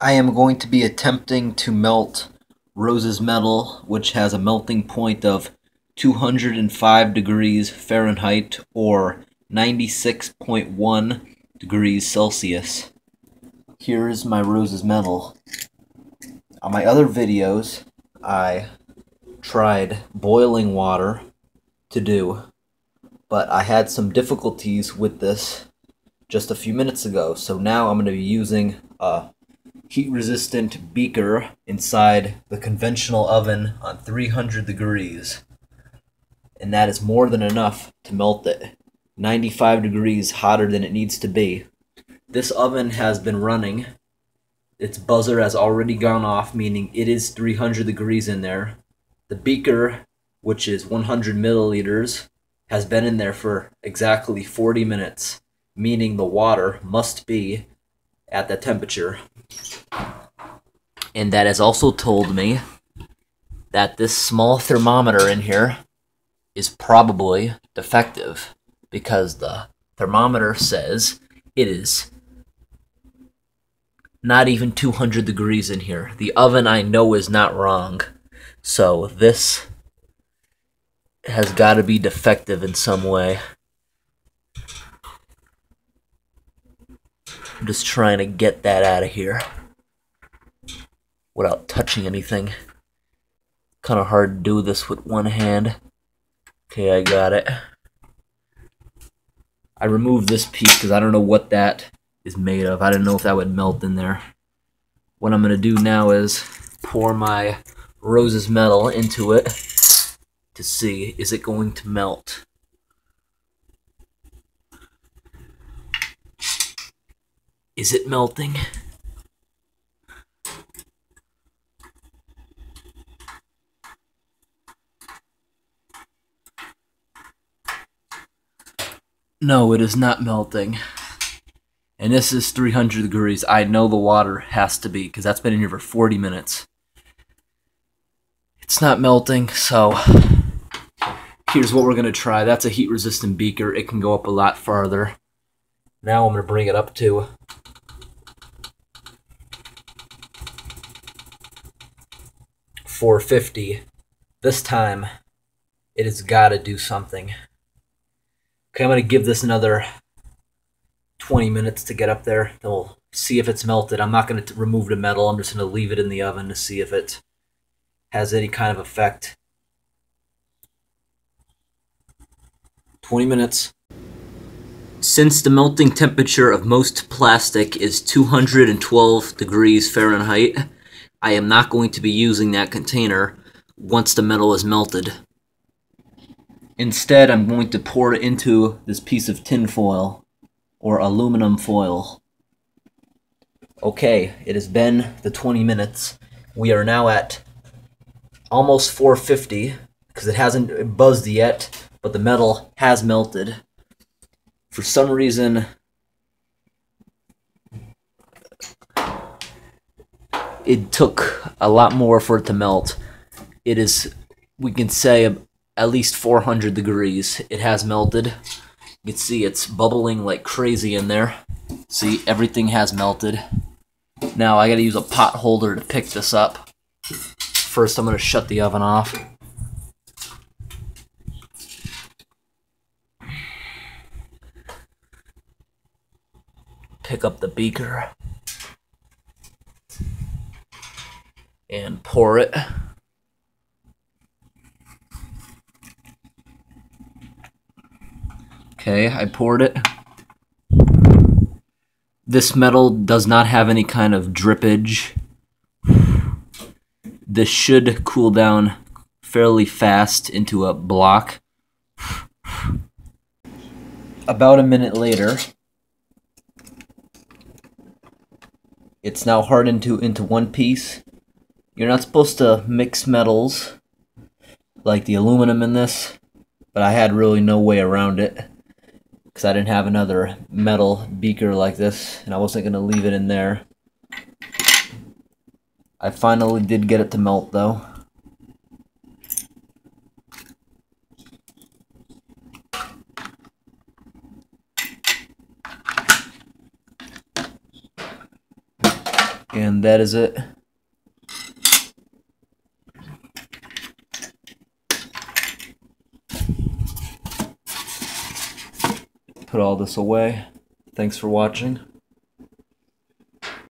I am going to be attempting to melt Rose's metal, which has a melting point of 205 degrees Fahrenheit or 96.1 degrees Celsius. Here is my Rose's metal. On my other videos, I tried boiling water to do, but I had some difficulties with this just a few minutes ago. So now I'm going to be using a heat resistant beaker inside the conventional oven on 300 degrees. And that is more than enough to melt it. 95 degrees hotter than it needs to be. This oven has been running. Its buzzer has already gone off, meaning it is 300 degrees in there. The beaker, which is 100 milliliters, has been in there for exactly 40 minutes, meaning the water must be at that temperature. And that has also told me that this small thermometer in here is probably defective because the thermometer says it is not even 200 degrees in here. The oven I know is not wrong. So this has got to be defective in some way. I'm just trying to get that out of here without touching anything. Kind of hard to do this with one hand. Okay, I got it. I removed this piece because I don't know what that is made of. I didn't know if that would melt in there. What I'm going to do now is pour my Rose's metal into it to see is it going to melt. Is it melting? No, it is not melting. And this is 300 degrees. I know the water has to be, because that's been in here for 40 minutes. It's not melting, so here's what we're going to try. That's a heat-resistant beaker. It can go up a lot farther. Now I'm going to bring it up to Four fifty. This time, it has got to do something. Okay, I'm going to give this another 20 minutes to get up there. Then we'll see if it's melted. I'm not going to remove the metal. I'm just going to leave it in the oven to see if it has any kind of effect. 20 minutes. Since the melting temperature of most plastic is 212 degrees Fahrenheit, I am not going to be using that container once the metal is melted. Instead, I'm going to pour it into this piece of tin foil or aluminum foil. Okay, it has been the 20 minutes. We are now at almost 450 because it hasn't buzzed yet, but the metal has melted. For some reason, it took a lot more for it to melt. It is, we can say, um, at least 400 degrees. It has melted. You can see it's bubbling like crazy in there. See, everything has melted. Now I gotta use a pot holder to pick this up. First I'm gonna shut the oven off. Pick up the beaker. And pour it. Okay, I poured it. This metal does not have any kind of drippage. This should cool down fairly fast into a block. About a minute later, it's now hardened to, into one piece. You're not supposed to mix metals like the aluminum in this, but I had really no way around it because I didn't have another metal beaker like this and I wasn't going to leave it in there. I finally did get it to melt though. And that is it. Put all this away. Thanks for watching.